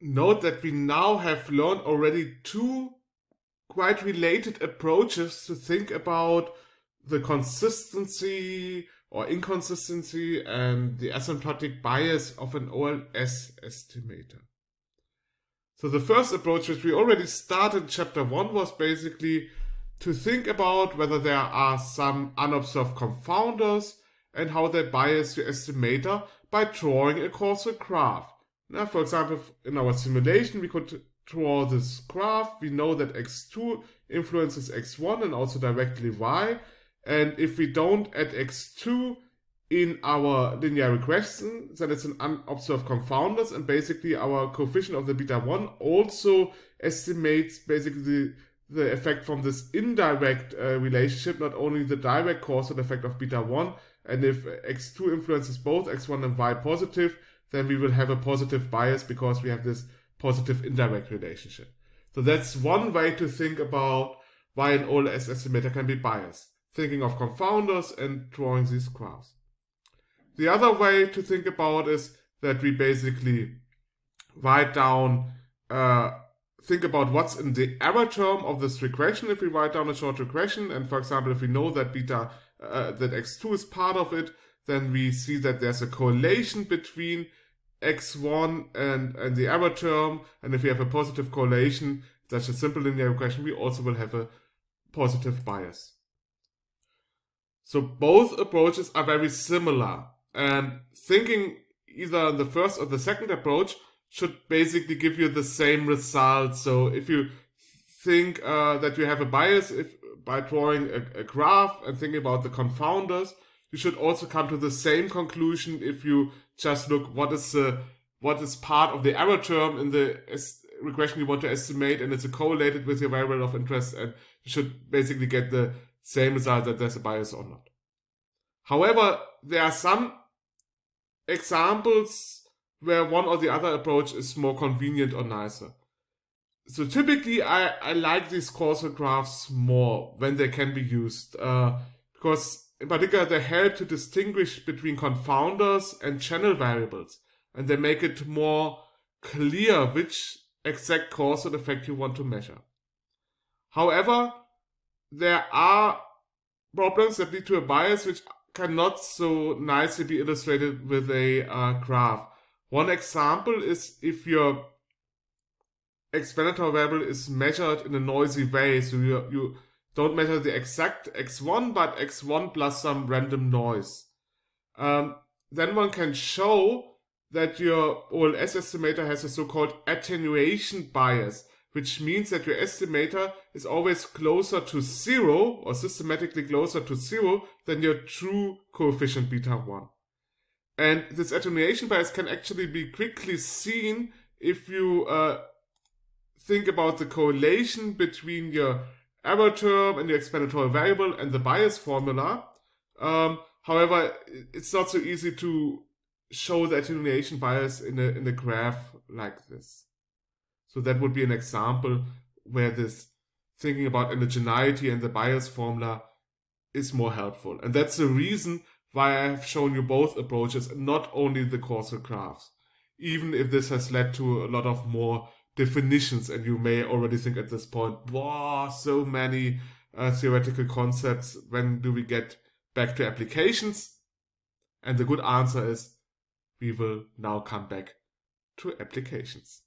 note that we now have learned already two quite related approaches to think about the consistency or inconsistency and the asymptotic bias of an OLS estimator. So the first approach, which we already started in chapter one, was basically to think about whether there are some unobserved confounders and how they bias your estimator by drawing a causal graph. Now, for example, in our simulation, we could draw this graph. We know that x2 influences x1 and also directly y. And if we don't add x2 in our linear regression, then it's an unobserved confounders. And basically our coefficient of the beta 1 also estimates basically the, the effect from this indirect uh, relationship, not only the direct causal effect of beta 1. And if x2 influences both x1 and y positive, then we will have a positive bias because we have this positive indirect relationship. So that's one way to think about why an OLS estimator can be biased, thinking of confounders and drawing these graphs. The other way to think about is that we basically write down, uh, think about what's in the error term of this regression if we write down a short regression. And for example, if we know that beta, uh, that x2 is part of it, then we see that there's a correlation between x1 and, and the error term. And if we have a positive correlation, such a simple linear regression, we also will have a positive bias. So both approaches are very similar. And thinking either the first or the second approach should basically give you the same result. So if you think uh, that you have a bias if by drawing a, a graph and thinking about the confounders, you should also come to the same conclusion if you just look what is the what is part of the error term in the regression you want to estimate and it's correlated with your variable of interest and you should basically get the same result that there's a bias or not. However, there are some examples where one or the other approach is more convenient or nicer. So typically I, I like these causal graphs more when they can be used uh, because in particular, they help to distinguish between confounders and channel variables, and they make it more clear which exact causal effect you want to measure. However, there are problems that lead to a bias which cannot so nicely be illustrated with a uh, graph. One example is if your explanatory variable is measured in a noisy way, so you, you don't measure the exact x1, but x1 plus some random noise. Um, then one can show that your OLS estimator has a so-called attenuation bias, which means that your estimator is always closer to zero or systematically closer to zero than your true coefficient beta 1. And this attenuation bias can actually be quickly seen if you uh, think about the correlation between your error term and the explanatory variable and the bias formula. Um, however, it's not so easy to show the attenuation bias in a, in a graph like this. So that would be an example where this thinking about endogeneity and the bias formula is more helpful. And that's the reason why I have shown you both approaches not only the causal graphs. Even if this has led to a lot of more definitions, and you may already think at this point, wow, so many uh, theoretical concepts. When do we get back to applications? And the good answer is we will now come back to applications.